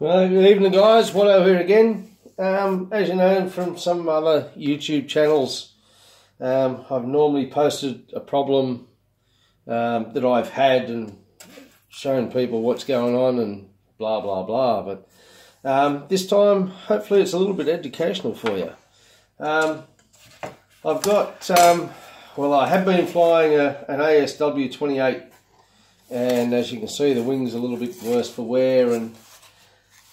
Well, good evening, guys. Watto here again. Um, as you know from some other YouTube channels, um, I've normally posted a problem um, that I've had and shown people what's going on and blah blah blah. But um, this time, hopefully, it's a little bit educational for you. Um, I've got, um, well, I have been flying a, an ASW 28, and as you can see, the wing's a little bit worse for wear and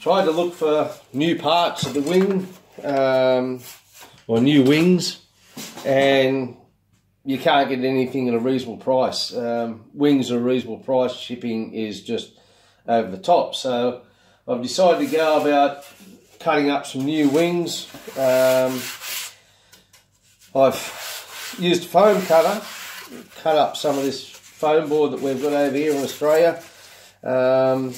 tried to look for new parts of the wing um, or new wings and you can't get anything at a reasonable price. Um, wings are a reasonable price. Shipping is just over the top. So I've decided to go about cutting up some new wings. Um, I've used a foam cutter cut up some of this foam board that we've got over here in Australia. Um,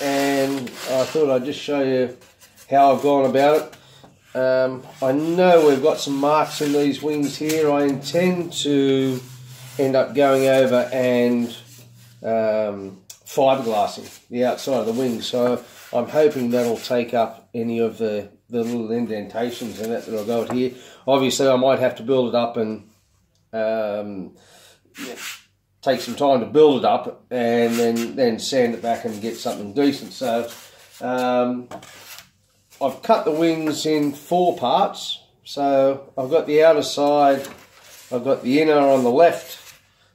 and I thought I'd just show you how I've gone about it. Um, I know we've got some marks in these wings here. I intend to end up going over and um, fiberglassing the outside of the wings. So I'm hoping that'll take up any of the, the little indentations in it that I've got here. Obviously, I might have to build it up and um, take some time to build it up and then, then sand it back and get something decent. So um, I've cut the wings in four parts. So I've got the outer side, I've got the inner on the left,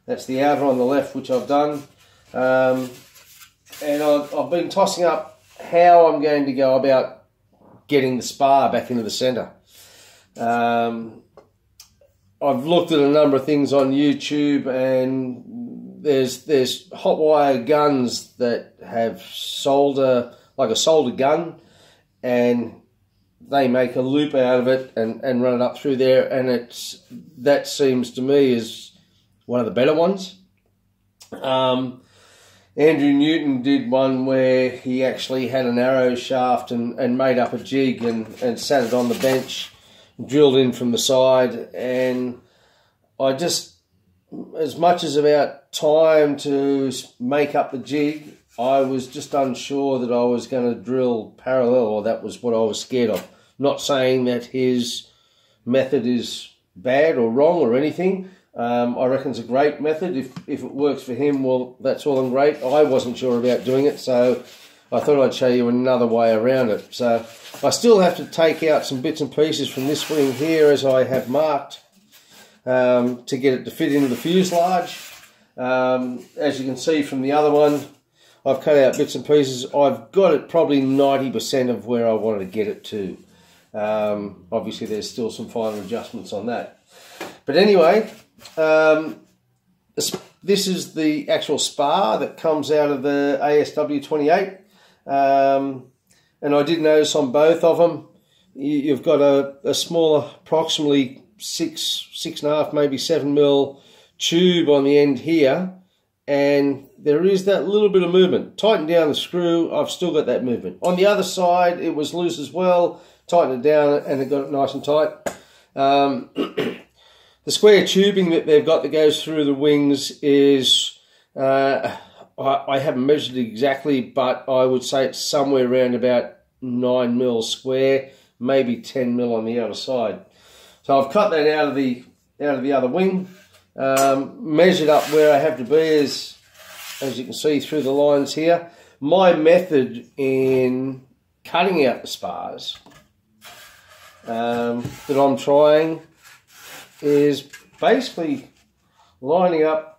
that's the outer on the left which I've done. Um, and I've, I've been tossing up how I'm going to go about getting the spar back into the centre. Um, I've looked at a number of things on YouTube, and there's there's hot wire guns that have solder like a solder gun, and they make a loop out of it and, and run it up through there, and it's that seems to me is one of the better ones. Um, Andrew Newton did one where he actually had an arrow shaft and, and made up a jig and, and sat it on the bench drilled in from the side, and I just, as much as about time to make up the jig, I was just unsure that I was going to drill parallel, or that was what I was scared of. Not saying that his method is bad or wrong or anything. Um, I reckon it's a great method. If if it works for him, well, that's all and great. I wasn't sure about doing it, so I thought I'd show you another way around it. So I still have to take out some bits and pieces from this wing here as I have marked um, to get it to fit into the fuselage. Um, as you can see from the other one, I've cut out bits and pieces. I've got it probably 90% of where I wanted to get it to. Um, obviously, there's still some final adjustments on that. But anyway, um, this is the actual spar that comes out of the ASW 28. Um, and I did notice on both of them, you've got a, a smaller, approximately six, six and a half, maybe seven mil tube on the end here, and there is that little bit of movement. Tighten down the screw, I've still got that movement. On the other side, it was loose as well. Tighten it down, and it got it nice and tight. Um, the square tubing that they've got that goes through the wings is uh, I, I haven't measured it exactly, but I would say it's somewhere around about nine mil square, maybe ten mil on the outer side. So I've cut that out of the out of the other wing, um, measured up where I have to be as as you can see through the lines here. My method in cutting out the spars um, that I'm trying is basically lining up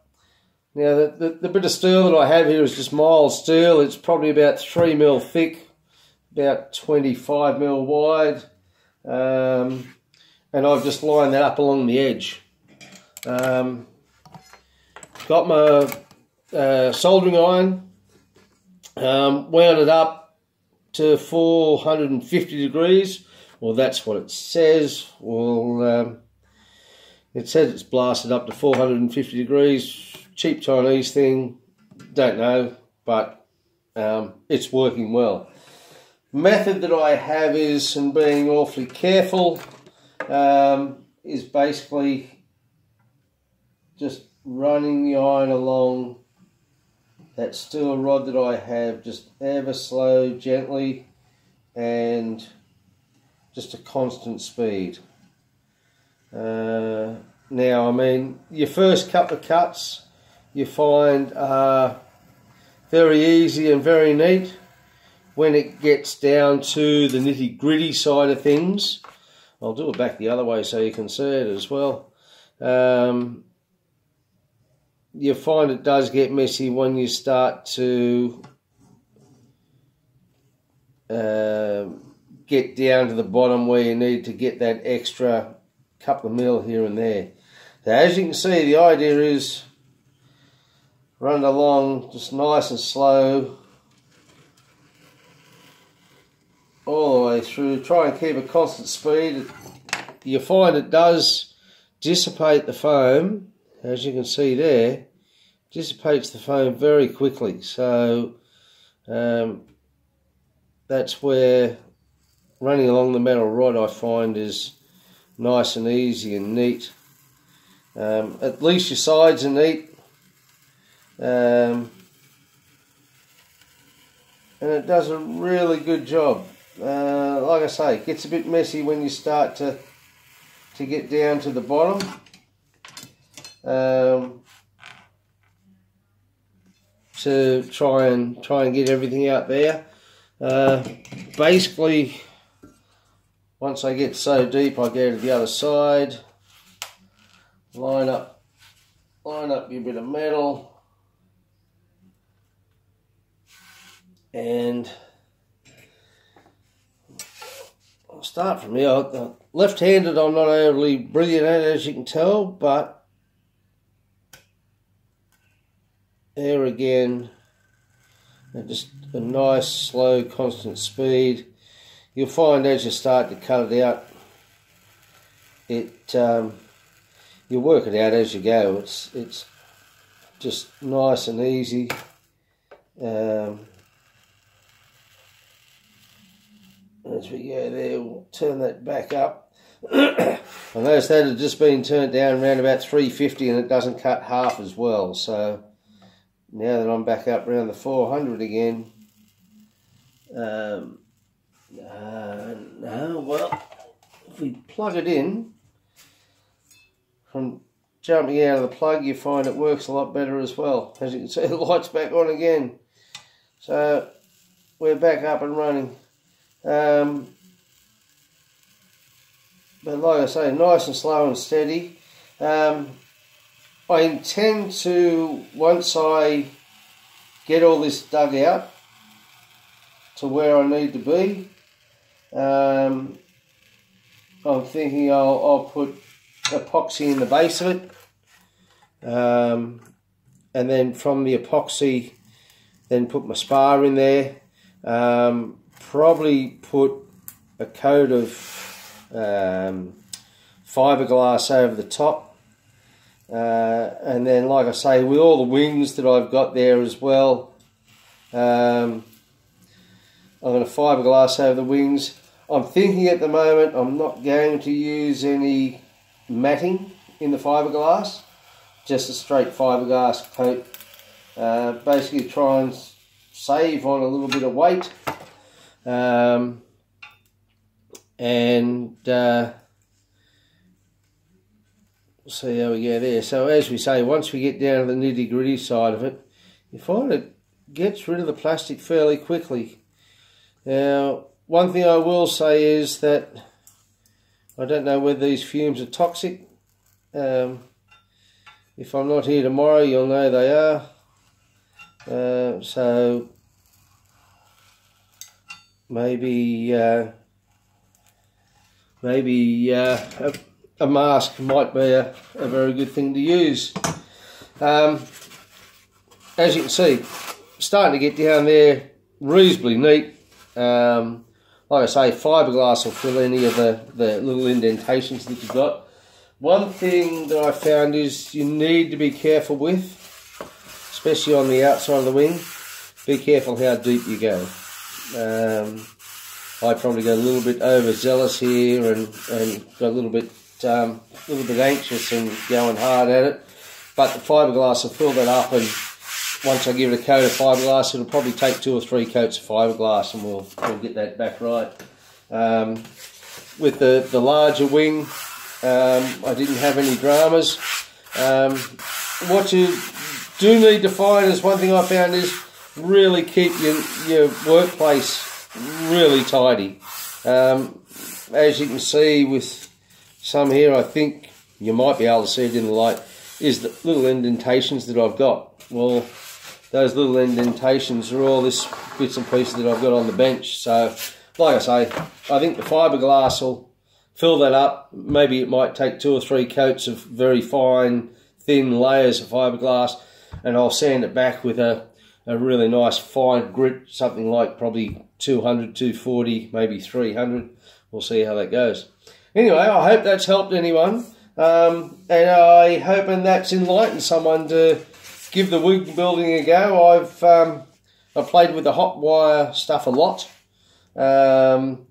now, the, the, the, bit of steel that I have here is just mild steel. It's probably about 3 mil thick, about 25 mil wide. Um, and I've just lined that up along the edge. Um, got my uh, soldering iron, um, wound it up to 450 degrees. Well, that's what it says. Well, um, it says it's blasted up to 450 degrees cheap Chinese thing, don't know, but um, it's working well. Method that I have is, and being awfully careful, um, is basically just running the iron along that steel rod that I have just ever slow, gently, and just a constant speed. Uh, now, I mean, your first couple of cuts you find are very easy and very neat. When it gets down to the nitty gritty side of things, I'll do it back the other way so you can see it as well. Um, you find it does get messy when you start to uh, get down to the bottom where you need to get that extra couple of mil here and there. So as you can see, the idea is run along just nice and slow all the way through. Try and keep a constant speed. You find it does dissipate the foam, as you can see there, dissipates the foam very quickly. So um, that's where running along the metal rod I find is nice and easy and neat. Um, at least your sides are neat. Um, and it does a really good job. Uh, like I say, it gets a bit messy when you start to to get down to the bottom. Um, to try and try and get everything out there. Uh, basically, once I get so deep, I go to the other side, line up, line up your bit of metal, and I'll start from here. Left-handed, I'm not overly brilliant at, it, as you can tell, but there again. At just a nice slow constant speed. You'll find as you start to cut it out it um, you work it out as you go. It's it's just nice and easy. Um, as we go there we'll turn that back up. I noticed that had just been turned down around about 350 and it doesn't cut half as well so now that I'm back up around the 400 again, um, uh, no, well, if we plug it in, from jumping out of the plug, you find it works a lot better as well. As you can see, the light's back on again. So, we're back up and running. Um, but like I say, nice and slow and steady. Um, I intend to, once I get all this dug out to where I need to be, um, I'm thinking I'll, I'll put epoxy in the base of it. Um, and then from the epoxy, then put my spar in there. Um, probably put a coat of um, fiberglass over the top uh, and then, like I say, with all the wings that I've got there as well, um, I'm going to fiberglass over the wings. I'm thinking at the moment I'm not going to use any matting in the fiberglass, just a straight fiberglass coat. Uh, basically, try and save on a little bit of weight. Um, and uh, see how we go there. So as we say, once we get down to the nitty gritty side of it, you find it gets rid of the plastic fairly quickly. Now, one thing I will say is that I don't know whether these fumes are toxic. Um, if I'm not here tomorrow, you'll know they are. Uh, so maybe uh, maybe uh, a mask might be a, a very good thing to use. Um, as you can see, starting to get down there reasonably neat. Um, like I say, fiberglass will fill any of the, the little indentations that you've got. One thing that I found is you need to be careful with, especially on the outside of the wing, be careful how deep you go. Um, I probably got a little bit overzealous here and, and got a little bit um, a little bit anxious and going hard at it. But the fiberglass will fill that up and once I give it a coat of fiberglass, it'll probably take two or three coats of fiberglass, and we'll we'll get that back right. Um, with the the larger wing, um, I didn't have any dramas. Um, what you do need to find is one thing I found is really keep your your workplace really tidy. Um, as you can see with some here, I think you might be able to see it in the light, is the little indentations that I've got. Well, those little indentations are all this bits and pieces that I've got on the bench. So, like I say, I think the fiberglass will fill that up. Maybe it might take two or three coats of very fine, thin layers of fiberglass, and I'll sand it back with a, a really nice fine grit, something like probably 200, 240, maybe 300. We'll see how that goes. Anyway, I hope that's helped anyone. Um, and I hope and that's enlightened someone to give the wig building a go. I've um, I played with the hot wire stuff a lot, um,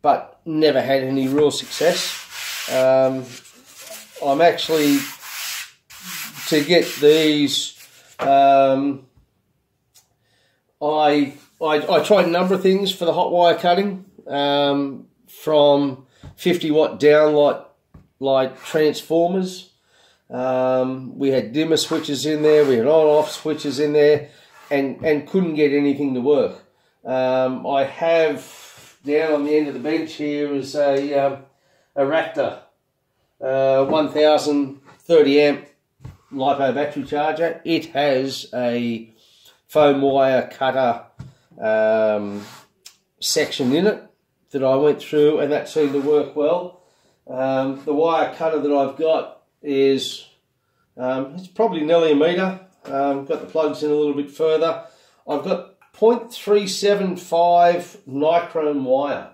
but never had any real success. Um, I'm actually to get these. Um, I, I I tried a number of things for the hot wire cutting, um, from 50 watt downlight light transformers. Um, we had dimmer switches in there, we had on-off switches in there, and and couldn't get anything to work. Um, I have down on the end of the bench here is a um, a Racta uh, 1030 amp lipo battery charger. It has a foam wire cutter um, section in it that I went through, and that seemed to work well. Um, the wire cutter that I've got is um, it's probably nearly a metre. Um, got the plugs in a little bit further. I've got 0.375 nichrome wire.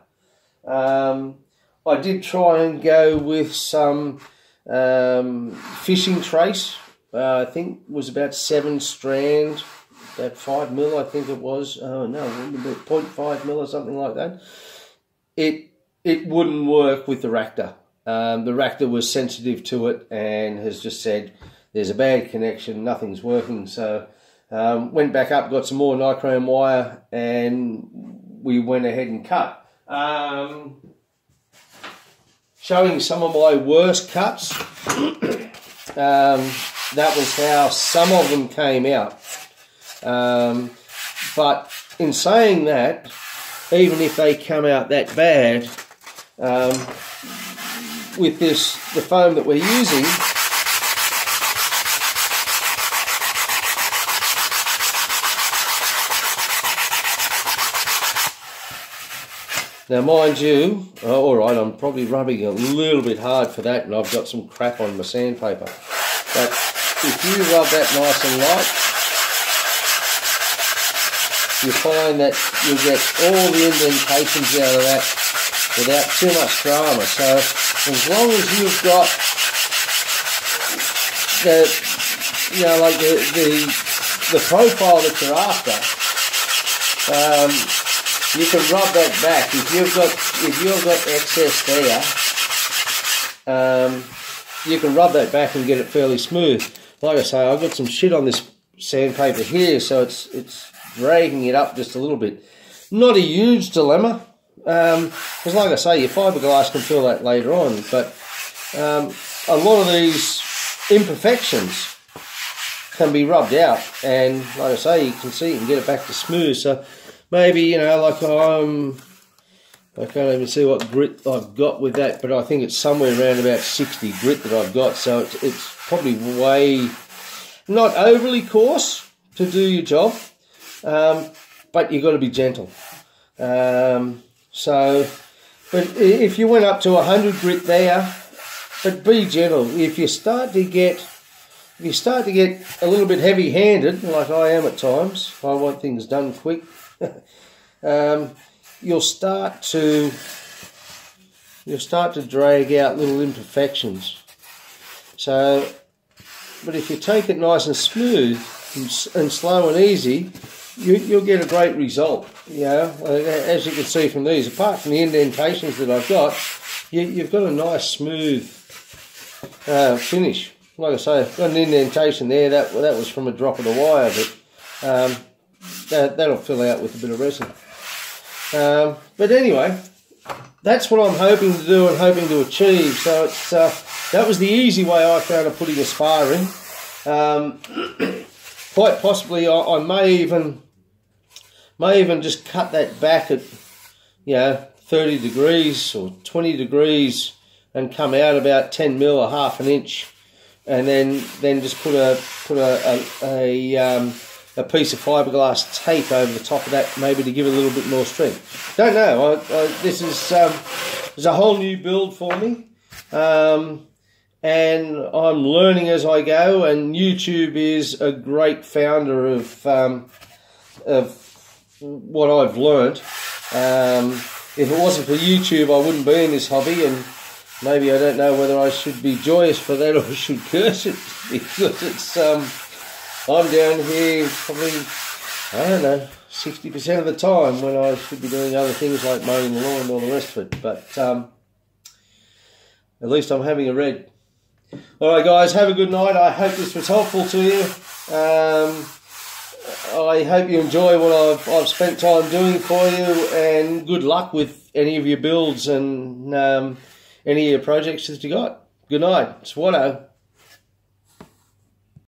Um, I did try and go with some um, fishing trace. Uh, I think was about seven strand, about five mil. I think it was. Oh no, 0.5 mil or something like that. It it wouldn't work with the Racta. Um, the Racta was sensitive to it and has just said there's a bad connection, nothing's working. So um, went back up, got some more nichrome wire, and we went ahead and cut. Um, showing some of my worst cuts. Um, that was how some of them came out. Um, but in saying that, even if they come out that bad, um, with this the foam that we're using Now, mind you, oh, all right, I'm probably rubbing a little bit hard for that, and I've got some crap on my sandpaper. But if you rub that nice and light, you find that you'll get all the indentations out of that without too much drama. So as long as you've got the you know like the the, the profile that you're after um, you can rub that back if you've got if you've got excess there um, you can rub that back and get it fairly smooth like I say I've got some shit on this sandpaper here so it's it's dragging it up just a little bit not a huge dilemma because, um, like I say, your fiberglass can fill that later on, but um, a lot of these imperfections can be rubbed out, and like I say, you can see you can get it back to smooth. So maybe you know, like I'm, I can't even see what grit I've got with that, but I think it's somewhere around about 60 grit that I've got. So it's, it's probably way not overly coarse to do your job, um, but you've got to be gentle. Um, so, but if you went up to 100 grit there, but be gentle. If you start to get, if you start to get a little bit heavy-handed, like I am at times, I want things done quick. um, you'll start to, you'll start to drag out little imperfections. So, but if you take it nice and smooth and, and slow and easy, you, will get a great result. You know, as you can see from these, apart from the indentations that I've got, you, have got a nice smooth uh, finish. Like I say, I've got an indentation there. That that was from a drop of the wire, but um, that, that'll fill out with a bit of resin. Um, but anyway, that's what I'm hoping to do and hoping to achieve. So it's uh, that was the easy way I found of putting a spar in. Um, quite possibly, I, I, may even may even just cut that back at you know 30 degrees or 20 degrees and come out about 10 mil or half an inch, and then then just put a put a a, a um, a piece of fiberglass tape over the top of that, maybe to give it a little bit more strength. Don't know. I, I, this is um, is a whole new build for me, um, and I'm learning as I go. And YouTube is a great founder of um, of what I've learned. Um, if it wasn't for YouTube, I wouldn't be in this hobby, and maybe I don't know whether I should be joyous for that or should curse it because it's um, I'm down here probably, I don't know, 60% of the time when I should be doing other things like mowing the lawn and all the rest of it. But um, at least I'm having a read. All right, guys, have a good night. I hope this was helpful to you. Um, I hope you enjoy what I've, I've spent time doing for you, and good luck with any of your builds and um, any of your projects that you got. Good night. Swatto.